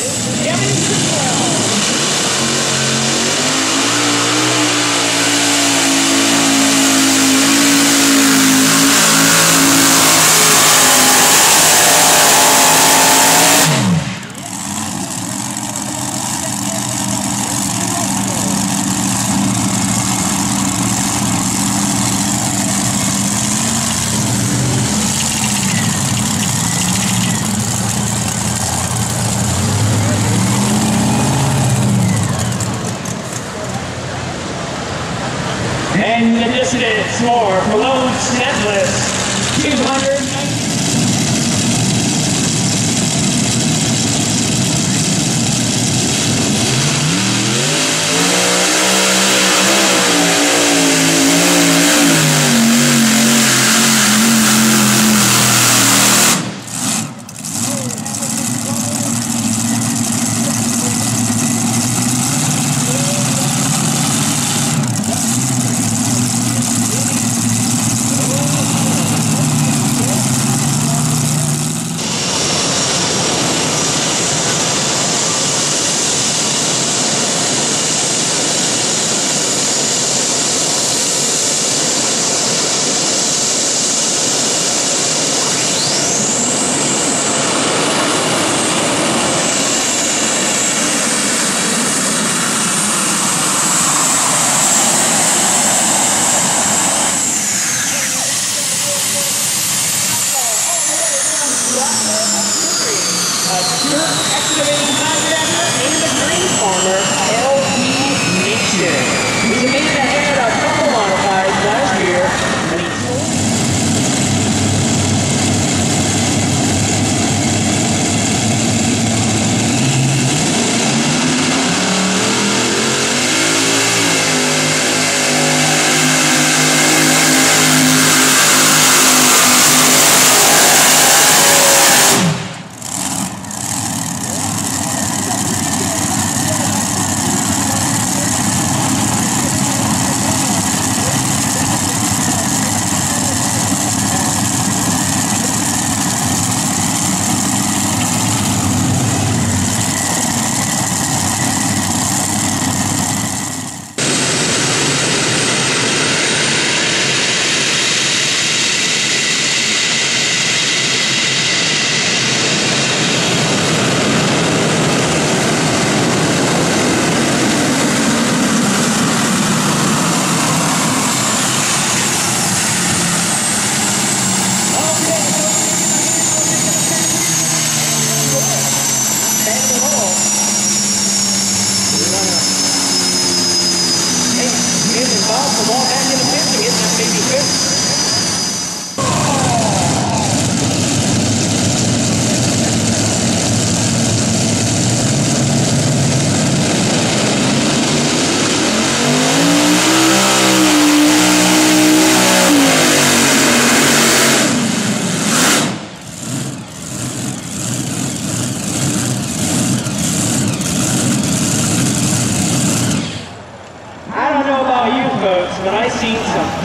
Everything's well. And the distance for Cologne Netless, 290.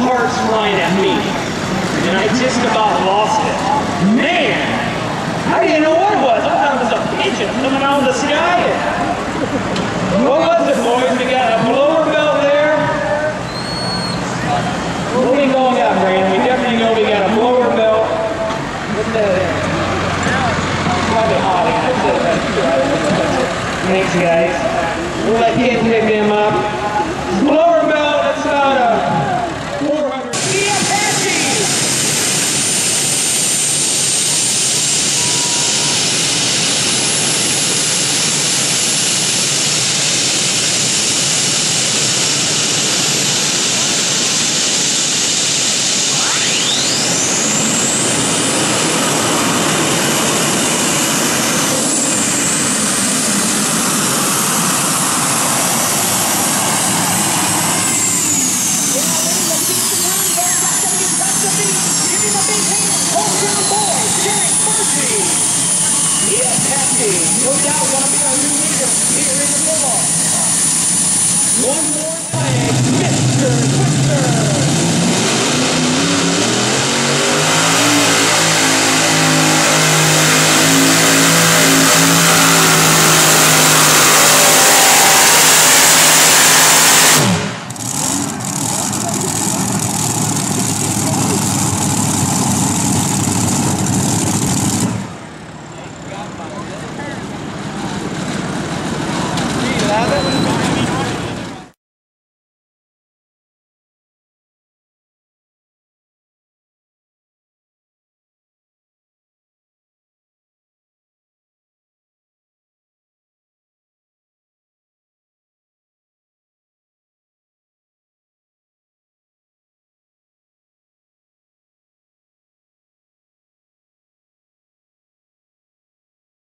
Parts flying at me. and I just about lost it. Man, I didn't know what it was. I thought it was a pigeon coming out of the sky. What was it, boys? We got a blower belt there. What we going got, Brandon? We definitely know we got a blower belt. What's that? Probably hot. Thanks, guys. We'll let Ken pick them up. Mr. Twister.